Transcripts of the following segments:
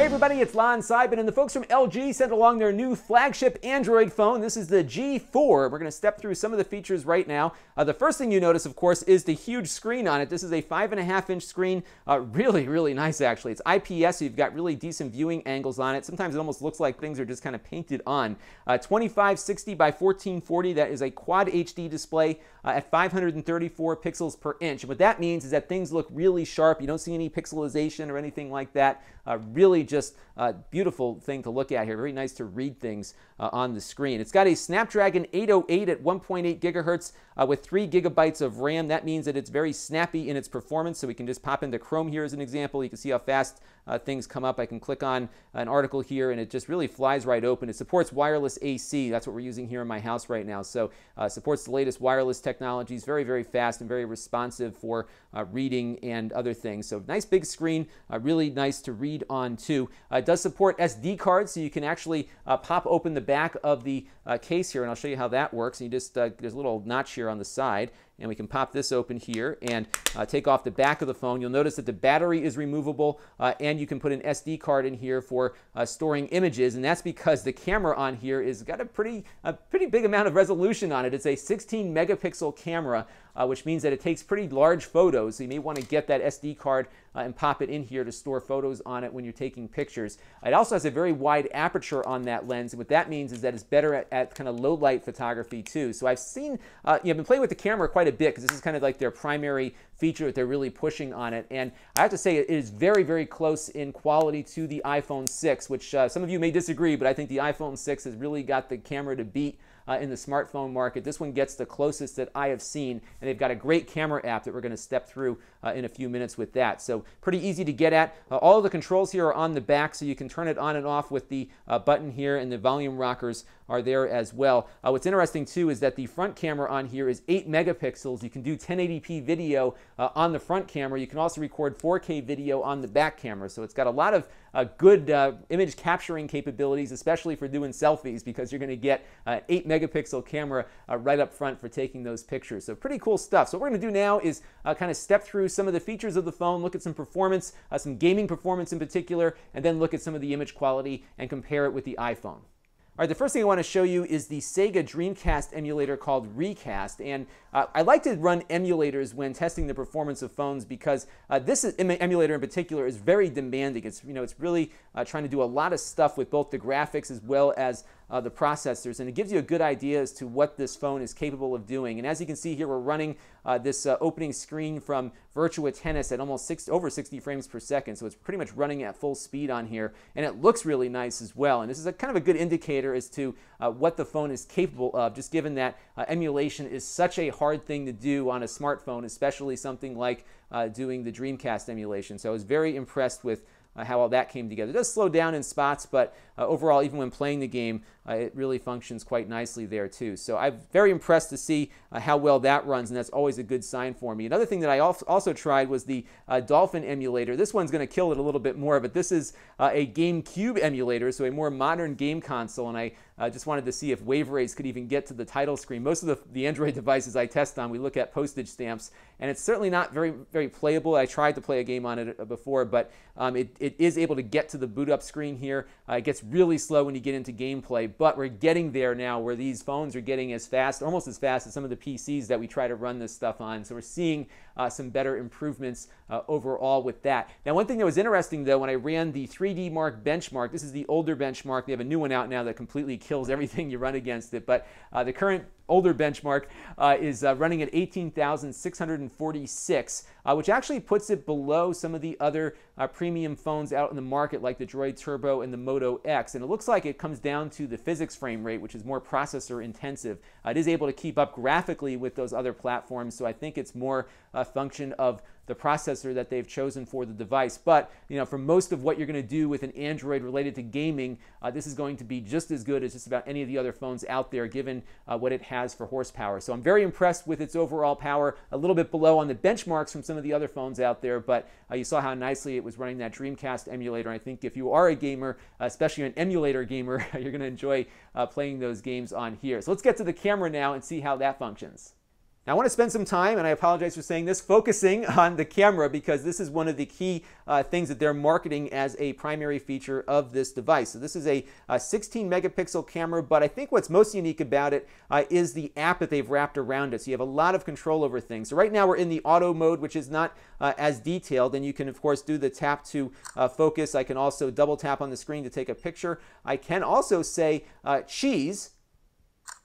Hey everybody, it's Lon Seidman, and the folks from LG sent along their new flagship Android phone. This is the G4. We're going to step through some of the features right now. Uh, the first thing you notice, of course, is the huge screen on it. This is a five and a half inch screen. Uh, really, really nice actually. It's IPS, so you've got really decent viewing angles on it. Sometimes it almost looks like things are just kind of painted on. Uh, 2560 by 1440, that is a quad HD display uh, at 534 pixels per inch. What that means is that things look really sharp. You don't see any pixelization or anything like that. Uh, really just a beautiful thing to look at here. Very nice to read things uh, on the screen. It's got a Snapdragon 808 at 1.8 gigahertz uh, with 3 gigabytes of RAM. That means that it's very snappy in its performance. So we can just pop into Chrome here as an example. You can see how fast uh, things come up. I can click on an article here and it just really flies right open. It supports wireless AC. That's what we're using here in my house right now. So uh, supports the latest wireless technologies. Very, very fast and very responsive for uh, reading and other things. So nice big screen. Uh, really nice to read on too. Uh, it does support SD cards, so you can actually uh, pop open the back of the case here, and I'll show you how that works. And you just there's a little notch here on the side, and we can pop this open here and uh, take off the back of the phone. You'll notice that the battery is removable, uh, and you can put an SD card in here for storing images, and that's because the camera on here is got a pretty a pretty big amount of resolution on it. It's a 16 megapixel camera uh, which means that it takes pretty large photos. So you may want to get that SD card uh, and pop it in here to store photos on it when you're taking pictures. It also has a very wide aperture on that lens. And what that means is that it's better at, at kind of low light photography too. So I've seen, uh, you know, I've been playing with the camera quite a bit because this is kind of like their primary feature that they're really pushing on it. And I have to say, it is very, very close in quality to the iPhone 6, which uh, some of you may disagree, but I think the iPhone 6 has really got the camera to beat uh, in the smartphone market. This one gets the closest that I have seen, and they've got a great camera app that we're going to step through uh, in a few minutes with that. So pretty easy to get at. Uh, all of the controls here are on the back, so you can turn it on and off with the uh, button here, and the volume rockers are there as well. Uh, what's interesting too is that the front camera on here is 8 megapixels. You can do 1080p video uh, on the front camera. You can also record 4K video on the back camera. So it's got a lot of uh, good uh, image capturing capabilities, especially for doing selfies, because you're going to get an 8 megapixel camera uh, right up front for taking those pictures. So pretty cool stuff. So what we're going to do now is uh, kind of step through some of the features of the phone, look at some performance, some gaming performance in particular, and then look at some of the image quality and compare it with the iPhone. All right, the first thing I want to show you is the Sega Dreamcast emulator called Reicast. And uh, I like to run emulators when testing the performance of phones because uh, this is, emulator in particular is very demanding. It's, you know, it's really uh, trying to do a lot of stuff with both the graphics as well as uh, the processors, and it gives you a good idea as to what this phone is capable of doing. And as you can see here, we're running uh, this uh, opening screen from Virtua Tennis at almost six, over 60 frames per second, so it's pretty much running at full speed on here, and it looks really nice as well. And this is a kind of a good indicator as to uh, what the phone is capable of, just given that uh, emulation is such a hard thing to do on a smartphone, especially something like uh, doing the Dreamcast emulation. So I was very impressed with uh, how all that came together. It does slow down in spots, but uh, overall, even when playing the game, uh, it really functions quite nicely there too. So I'm very impressed to see uh, how well that runs, and that's always a good sign for me. Another thing that I also tried was the uh, Dolphin emulator. This one's going to kill it a little bit more, but this is uh, a GameCube emulator, so a more modern game console, and I uh, just wanted to see if wave rates could even get to the title screen. Most of the, the Android devices I test on, we look at postage stamps, and it's certainly not very, very playable. I tried to play a game on it before, but um, it, it is able to get to the boot up screen here. it gets really slow when you get into gameplay, but we're getting there now where these phones are getting as fast, almost as fast as some of the PCs that we try to run this stuff on. So we're seeing uh, some better improvements uh, overall with that. Now, one thing that was interesting though, when I ran the 3D Mark benchmark, this is the older benchmark. They have a new one out now that completely kills everything you run against it, but uh, the current older benchmark uh, is uh, running at 18,646, uh, which actually puts it below some of the other uh, premium phones out in the market like the Droid Turbo and the Moto X. And it looks like it comes down to the physics frame rate, which is more processor intensive. Uh, it is able to keep up graphically with those other platforms, so I think it's more a function of the processor that they've chosen for the device. But you know, for most of what you're going to do with an Android related to gaming, uh, this is going to be just as good as just about any of the other phones out there, given uh, what it has for horsepower. So I'm very impressed with its overall power. A little bit below on the benchmarks from some of the other phones out there, but uh, you saw how nicely it was running that Dreamcast emulator. I think if you are a gamer, especially an emulator gamer, you're going to enjoy uh, playing those games on here. So let's get to the camera now and see how that functions. Now, I want to spend some time, and I apologize for saying this, focusing on the camera because this is one of the key uh, things that they're marketing as a primary feature of this device. So this is a, a 16 megapixel camera, but I think what's most unique about it uh, is the app that they've wrapped around it. So you have a lot of control over things. So right now we're in the auto mode, which is not uh, as detailed, and you can of course do the tap to uh, focus. I can also double tap on the screen to take a picture. I can also say uh, cheese,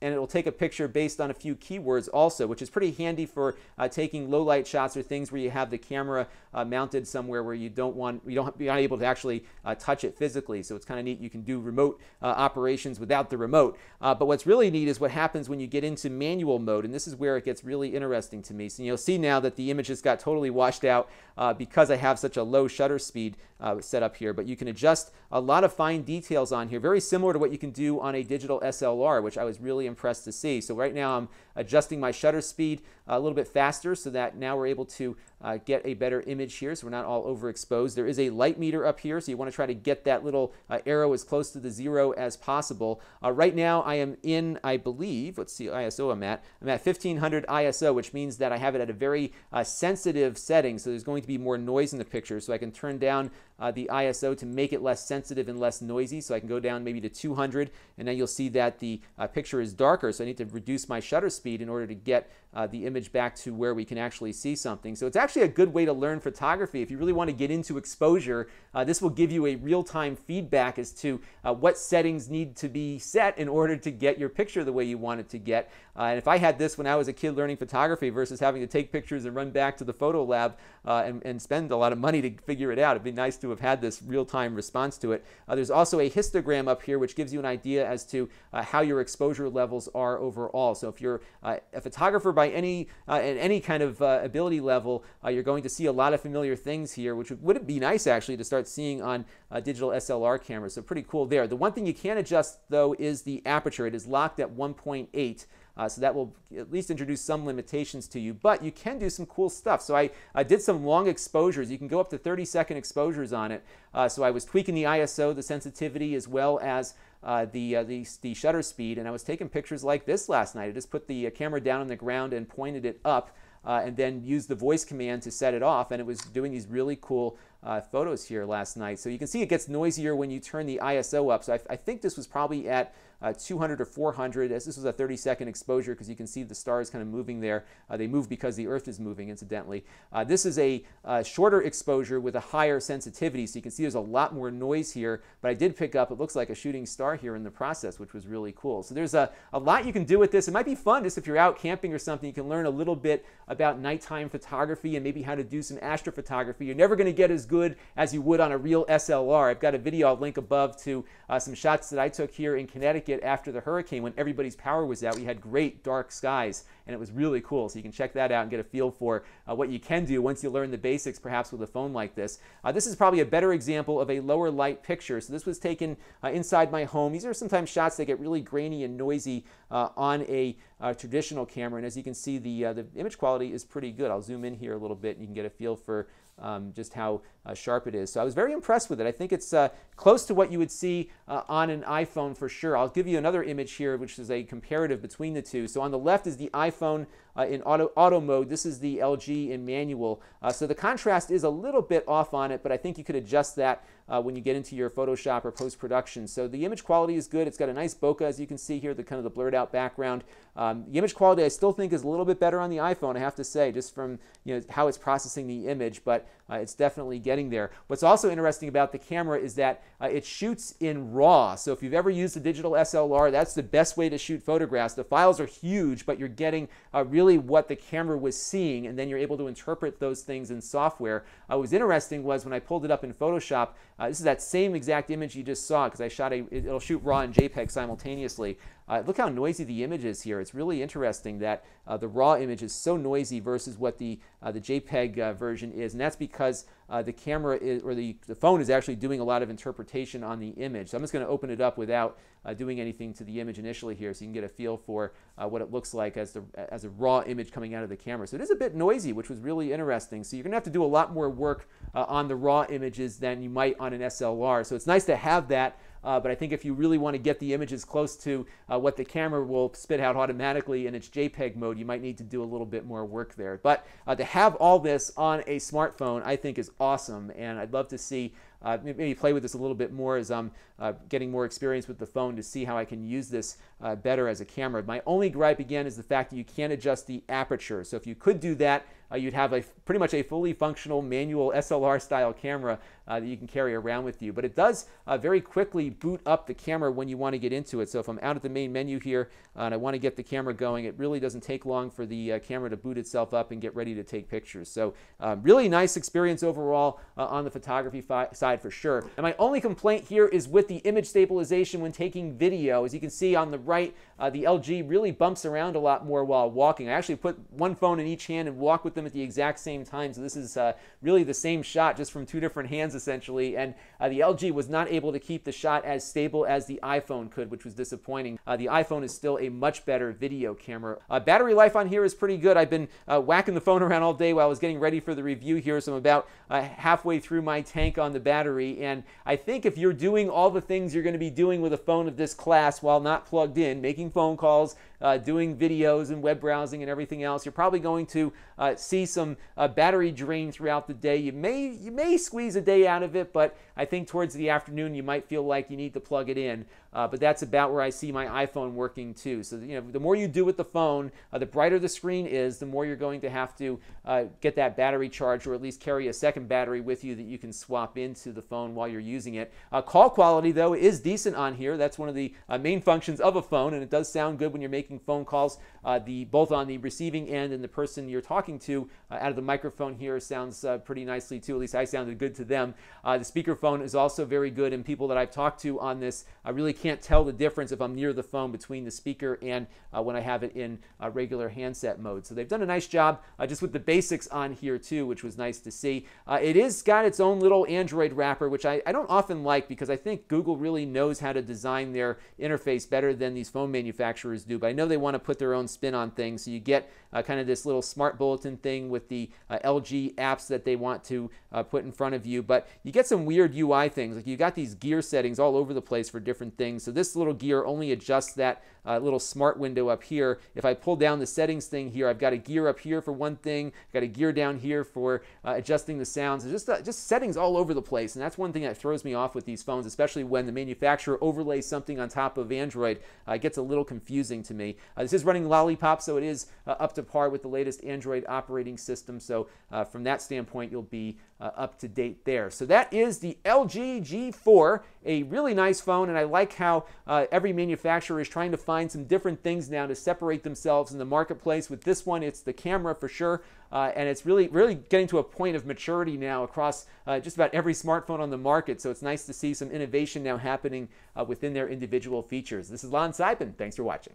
and it will take a picture based on a few keywords also, which is pretty handy for uh, taking low light shots or things where you have the camera uh, mounted somewhere where you don't want, you don't, not able to actually uh, touch it physically. So it's kind of neat. You can do remote uh, operations without the remote. Uh, but what's really neat is what happens when you get into manual mode, and this is where it gets really interesting to me. So you'll see now that the image just got totally washed out uh, because I have such a low shutter speed set up here. But you can adjust a lot of fine details on here, very similar to what you can do on a digital SLR, which I was really impressed to see. So right now I'm adjusting my shutter speed a little bit faster so that now we're able to uh, get a better image here so we're not all overexposed. There is a light meter up here, so you want to try to get that little uh, arrow as close to the zero as possible. Uh, right now I am in, I believe, let's see ISO I'm at. I'm at 1500 ISO, which means that I have it at a very uh, sensitive setting, so there's going to be more noise in the picture, so I can turn down uh, the ISO to make it less sensitive and less noisy. So I can go down maybe to 200, and then you'll see that the uh, picture is darker. So I need to reduce my shutter speed in order to get uh, the image back to where we can actually see something. So it's actually a good way to learn photography. If you really want to get into exposure, uh, this will give you a real-time feedback as to uh, what settings need to be set in order to get your picture the way you want it to get. Uh, and if I had this when I was a kid learning photography versus having to take pictures and run back to the photo lab and, and, spend a lot of money to figure it out, it'd be nice to have had this real-time response to it. Uh, there's also a histogram up here which gives you an idea as to how your exposure levels are overall. So if you're a photographer by any uh, any kind of uh, ability level, uh, you're going to see a lot of familiar things here, which would, would be nice actually to start seeing on uh, digital SLR cameras. So pretty cool there. The one thing you can adjust though is the aperture. It is locked at 1.8. Uh, so that will at least introduce some limitations to you, but you can do some cool stuff. So I, I did some long exposures. You can go up to 30 second exposures on it. Uh, so I was tweaking the ISO, the sensitivity, as well as uh, the, uh, the, the, shutter speed. And I was taking pictures like this last night. I just put the uh, camera down on the ground and pointed it up uh, and then used the voice command to set it off. And it was doing these really cool uh, photos here last night. So you can see it gets noisier when you turn the ISO up. So I, I think this was probably at uh, 200 or 400 as this was a 30 second exposure because you can see the stars kind of moving there. Uh, they move because the Earth is moving incidentally. Uh, this is a uh, shorter exposure with a higher sensitivity so you can see there's a lot more noise here but I did pick up it looks like a shooting star here in the process which was really cool. So there's a, a lot you can do with this. It might be fun just if you're out camping or something you can learn a little bit about nighttime photography and maybe how to do some astrophotography. You're never going to get as good as you would on a real SLR. I've got a video I'll link above to uh, some shots that I took here in Connecticut Connecticut after the hurricane when everybody's power was out. We had great dark skies and it was really cool. So you can check that out and get a feel for uh, what you can do once you learn the basics, perhaps with a phone like this. Uh, this is probably a better example of a lower light picture. So this was taken uh, inside my home. These are sometimes shots that get really grainy and noisy uh, on a uh, traditional camera. And as you can see, the, uh, the image quality is pretty good. I'll zoom in here a little bit and you can get a feel for um, just how uh, sharp it is. So I was very impressed with it. I think it's uh, close to what you would see uh, on an iPhone for sure. I'll give you another image here, which is a comparative between the two. So on the left is the iPhone uh, in auto, auto mode. This is the LG in manual. Uh, so the contrast is a little bit off on it, but I think you could adjust that uh, when you get into your Photoshop or post-production. So the image quality is good. It's got a nice bokeh, as you can see here, the kind of the blurred out background. Um, the image quality I still think is a little bit better on the iPhone, I have to say, just from you know how it's processing the image, but uh, it's definitely getting there. What's also interesting about the camera is that uh, it shoots in RAW. So if you've ever used a digital SLR, that's the best way to shoot photographs. The files are huge, but you're getting a really what the camera was seeing, and then you're able to interpret those things in software. Uh, what was interesting was when I pulled it up in Photoshop, uh, this is that same exact image you just saw because I shot a, it'll shoot RAW and JPEG simultaneously. Uh, look how noisy the image is here. It's really interesting that uh, the raw image is so noisy versus what the, uh, the JPEG uh, version is. And that's because uh, the camera is, or the, the phone is actually doing a lot of interpretation on the image. So I'm just going to open it up without uh, doing anything to the image initially here so you can get a feel for what it looks like as, the, as a raw image coming out of the camera. So it is a bit noisy, which was really interesting. So you're going to have to do a lot more work on the raw images than you might on an SLR. So it's nice to have that Uh, but I think if you really want to get the images close to uh, what the camera will spit out automatically in its JPEG mode, you might need to do a little bit more work there. But uh, to have all this on a smartphone, I think is awesome. And I'd love to see uh, maybe play with this a little bit more as I'm uh, getting more experience with the phone to see how I can use this uh, better as a camera. My only gripe again is the fact that you can't adjust the aperture. So if you could do that, uh, you'd have a pretty much a fully functional manual SLR style camera uh, that you can carry around with you. But it does uh, very quickly boot up the camera when you want to get into it. So if I'm out at the main menu here uh, and I want to get the camera going, it really doesn't take long for the uh, camera to boot itself up and get ready to take pictures. So really nice experience overall on the photography side for sure. And my only complaint here is with the image stabilization when taking video. As you can see on the right, the LG really bumps around a lot more while walking. I actually put one phone in each hand and walk with them at the exact same time. So this is uh, really the same shot just from two different hands essentially. And uh, the LG was not able to keep the shot as stable as the iPhone could, which was disappointing. Uh, the iPhone is still a much better video camera. Uh, battery life on here is pretty good. I've been uh, whacking the phone around all day while I was getting ready for the review here. So I'm about uh, halfway through my tank on the battery. And I think if you're doing all the things you're going to be doing with a phone of this class while not plugged in, making phone calls, uh, doing videos and web browsing and everything else, you're probably going to uh, see some uh, battery drain throughout the day. You may you may squeeze a day out of it, but I think towards the afternoon you might feel like you need to plug it in. Uh, but that's about where I see my iPhone working too. So you know, the more you do with the phone, uh, the brighter the screen is, the more you're going to have to uh, get that battery charged, or at least carry a second battery with you that you can swap into the phone while you're using it. Call quality though is decent on here. That's one of the main functions of a phone, and it does sound good when you're making phone calls. Uh, the both on the receiving end and the person you're talking to out of the microphone here sounds pretty nicely too. At least I sounded good to them. the speakerphone is also very good, and people that I've talked to on this I really can't tell the difference if I'm near the phone between the speaker and uh, when I have it in uh, regular handset mode. So they've done a nice job uh, just with the basics on here too, which was nice to see. Uh, it is got its own little Android wrapper, which I, I don't often like because I think Google really knows how to design their interface better than these phone manufacturers do. But I know they want to put their own spin on things. So you get uh, kind of this little smart bulletin thing with the uh, LG apps that they want to uh, put in front of you. But you get some weird UI things. Like you got these gear settings all over the place for different things. So this little gear only adjusts that uh, little smart window up here. If I pull down the settings thing here, I've got a gear up here for one thing, got a gear down here for uh, adjusting the sounds. It's just, uh, just settings all over the place. And that's one thing that throws me off with these phones, especially when the manufacturer overlays something on top of Android. It gets a little confusing to me. Uh, this is running Lollipop, so it is uh, up to par with the latest Android operating system. So from that standpoint, you'll be up to date there. So that is the LG G4, a really nice phone, and I like how every manufacturer is trying to find some different things now to separate themselves in the marketplace. With this one, it's the camera for sure, uh, and it's really, really getting to a point of maturity now across uh, just about every smartphone on the market. So it's nice to see some innovation now happening uh, within their individual features. This is Lon Seidman. Thanks for watching.